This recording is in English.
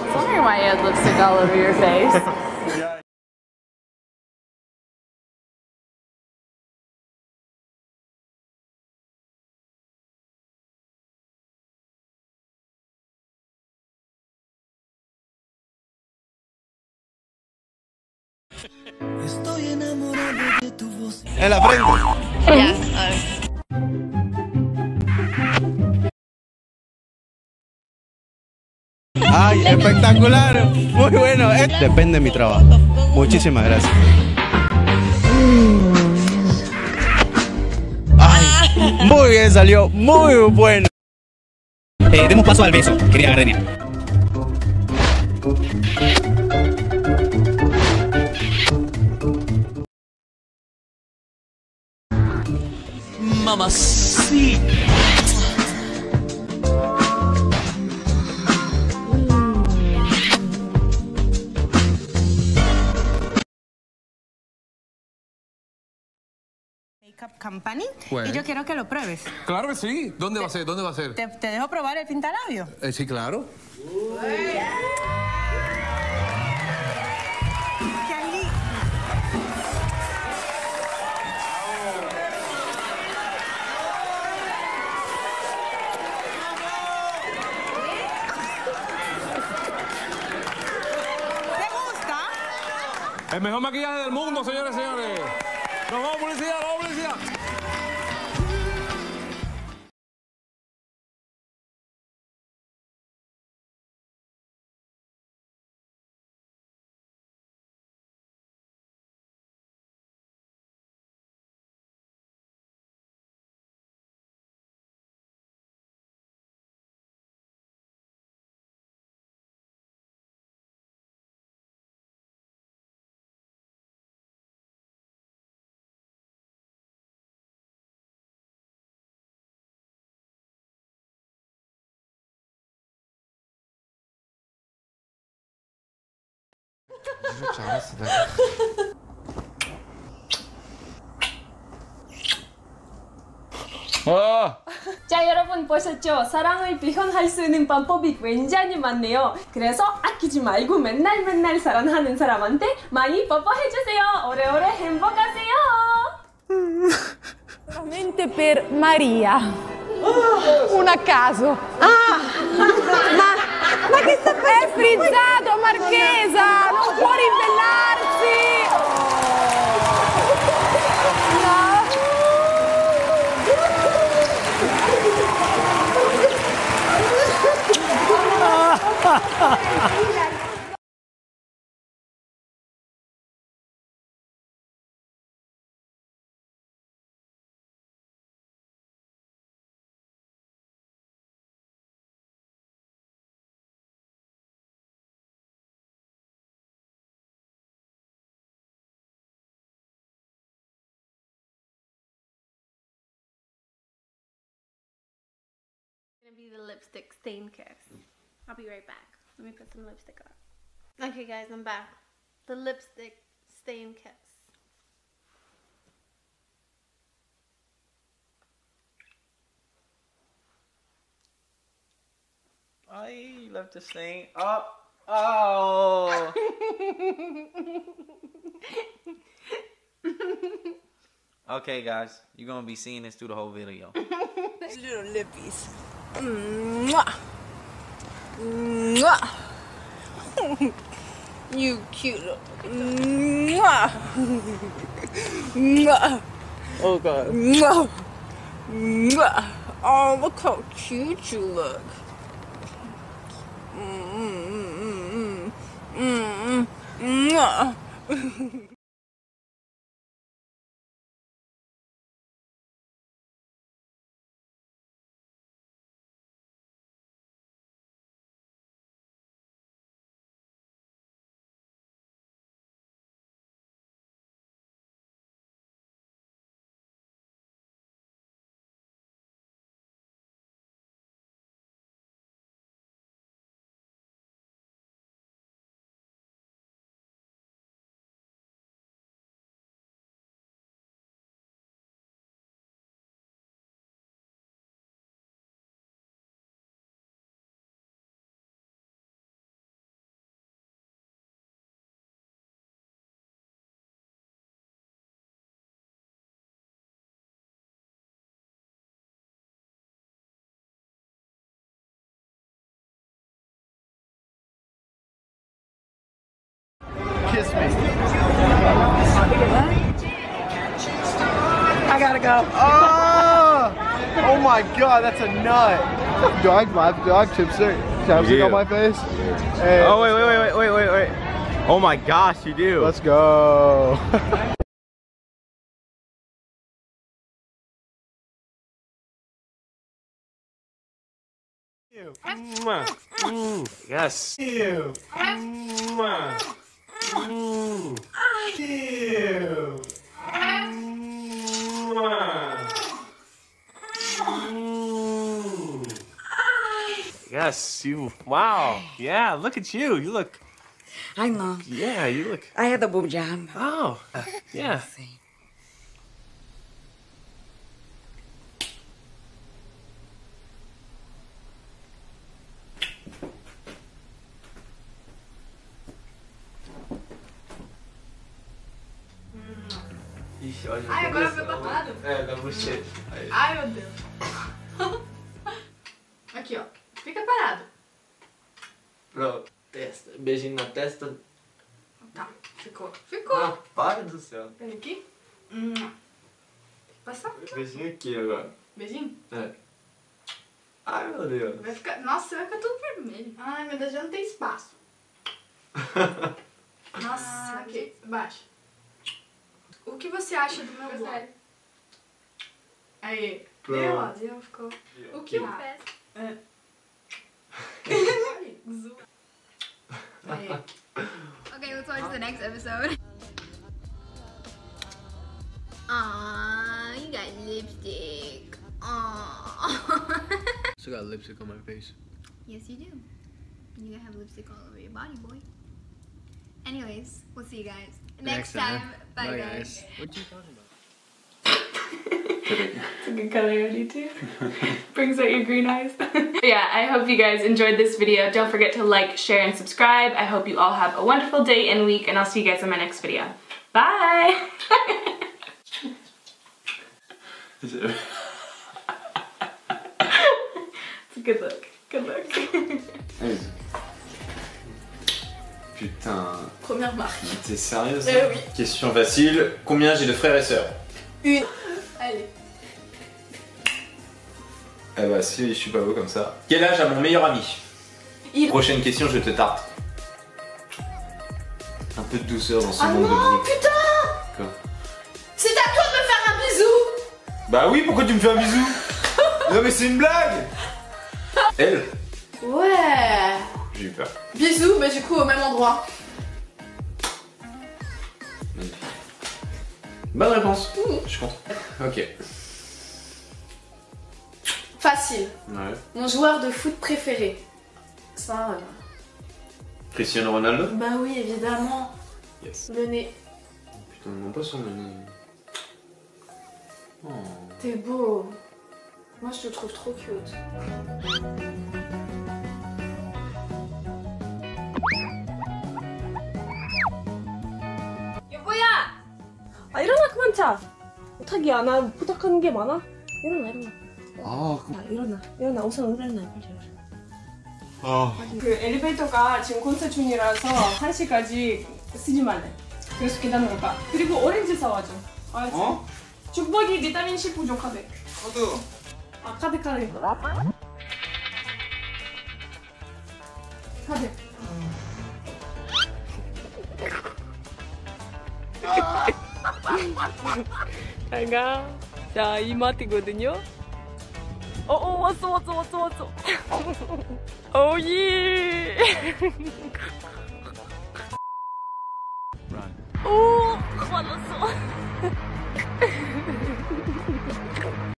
was wondering why you had lipstick all over your face. Estoy enamorado de tu voz. En la frente. Ay, espectacular. Muy bueno. Eh, Depende de mi trabajo. Muchísimas gracias. Ay, muy bien, salió muy bueno. Eh, demos paso al beso, querida Gardenia. Mamacita. Company Bueno. y yo quiero que lo pruebes. Claro que sí. ¿Dónde va a ser? ¿Dónde va a ser? Te, te dejo probar el pintalabio. Eh, sí, claro. ¿Te gusta? El mejor maquillaje del mundo, señores y señores. Vamos, publicidad, vamos, publicidad. 아, 자 여러분 보셨죠? 사랑을 표현할 수 있는 방법이 굉장히 많네요. 그래서 아끼지 말고 맨날 맨날 사랑하는 사람한테 많이 뽀뽀해주세요. 오래오래 행복하세요. Solamente per Maria. Un a caso. Ah, ma, che sta È frizzato, Marchesa! Non può ribellarsi! gonna be the lipstick stain kiss. I'll be right back. Let me put some lipstick on. Okay, guys, I'm back. The lipstick stain kiss. I left the stain. Oh, oh. okay, guys, you're gonna be seeing this through the whole video. Little lippies. Mwah. Mwah. you cute little. Mwah. Mwah. Oh God. Mwah. Mwah. Oh, look how cute you look. Mm, mm, mm, mm, mm, mm. Mwah. go. Oh! Oh my god, that's a nut. Do I have, do I have chipstick? Chapstick do. on my face? Hey, Oh wait, wait, wait, wait, wait, wait, wait. Oh my gosh, you do. let's go. Mwah. Mm, Yes. Mwah. Mm. Mwah. Mm. Yes, you. Wow. Yeah, look at you. You look. I know. Yeah, you look. I had the boob job. Oh, yeah. Ixi, olha. Ai, agora foi tapado. É, da bochecha. Aí. Ai, meu Deus. Beijinho na testa. Tá, ficou. Ficou. Ah, para do céu. Pera aqui. Hum. Passar. Beijinho aqui agora. Beijinho. É. Ai, meu Deus. Vai ficar... Nossa, vai ficar tudo vermelho. Ai, meu Deus, já não tem espaço. Nossa, aqui. Baixa. O que você acha do meu vlog? Aí. Pronto. Deu, ó. Deu, ficou. O que eu Ah. peço? Zoom. Okay, let's watch the next episode. Aww, you got lipstick. Aww. Still got lipstick on my face. yes, you do. You have lipstick all over your body, boy. Anyways, we'll see you guys next, time. Bye, guys. What you talking about? It's a good color too. Brings out your green eyes. yeah, I hope you guys enjoyed this video. Don't forget to like, share, and subscribe. I hope you all have a wonderful day and week, and I'll see you guys in my next video. Bye! it's a good look. Good look. Putain, Première marque. t'es sérieuse Eh oui. Question facile, combien j'ai de frères et sœurs? Une. Allez. Eh bah si je suis pas beau comme ça. Quel âge a mon meilleur ami? Il- Prochaine question, je te tarte. Un peu de douceur dans ce Ah monde de non, bruit. putain Quoi? C'est à toi de me faire un bisou Bah oui, pourquoi tu me fais un bisou? Non mais c'est une blague Elle? Ouais J'ai eu peur. Bisous, mais du coup au même endroit. Bonne réponse. Je suis content. Ok. Facile. Ouais. Mon joueur de foot préféré. Ça, euh, Cristiano Ronaldo? Bah oui, évidemment. Yes. Le nez. Putain, non pas son nez. Oh. T'es beau. Moi, je te trouve trop cute. 일어나 그만 자. 자기야 나 부탁하는 게 많아. 일어나 일어나. 아, 아, 일어나 일어나 우선 일어나 빨리 일어나. 아. 그 엘리베이터가 지금 콘셉 중이라서 1시까지 쓰지만 해. 그래서 기다려 봐. 그리고 오렌지 사와줘. 알았지? 어? 죽박이 비타민 C 부족하대. 저도. 아 카드 카드. 카드. 잘가. 자 이마트거든요. 어, 어 왔어 왔어 왔어 왔어. 오예. 오 맞았어.